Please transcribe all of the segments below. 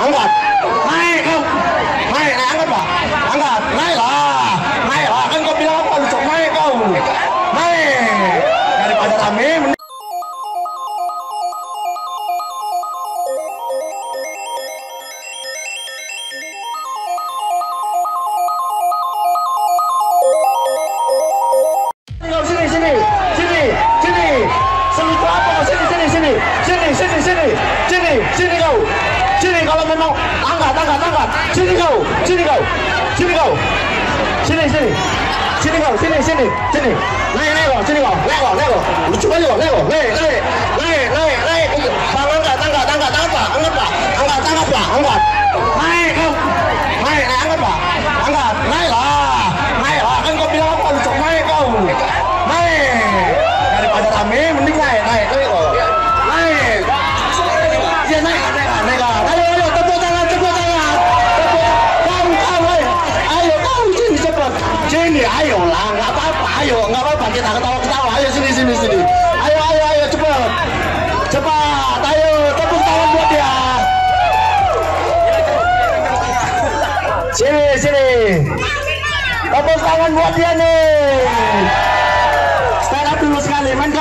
안 가. 아 이, 가. 아 이, 안 가. 안 가. 나이 가. 나이 가. 안 가. 빌 라. 빨리 좀. 나이 가. 나 이. 나 이. 빠져 라. 매. trên đi cầu trên đi cầu trên đi cầu trên đi trên đi, trên đi cầu trên đi trên đi, trên này lê lê vào trên đi cầu lê vào lê vào chúng ta đi vào lê vào lê lê lê lê lê tăng lên cả tăng cả tăng cả tăng cả tăng cả tăng cả tăng cả tăng cả hai không hai là tăng cả tăng cả hai là hai là anh có biết không? Còn chụp hai không hai cái này pada mình đi ngay. Ayo nggak apa-apa kita ketawa ketawa ayo sini sini sini. Ayo ayo ayo cepat. Cepat ayo tepuk tangan buat dia. Sini sini. Tepuk tangan buat dia nih. Stand up dulu sekali main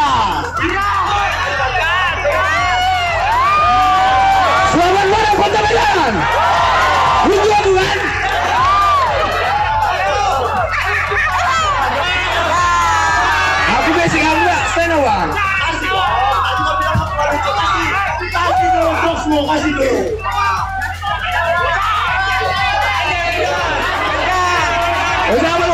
Washington. Osama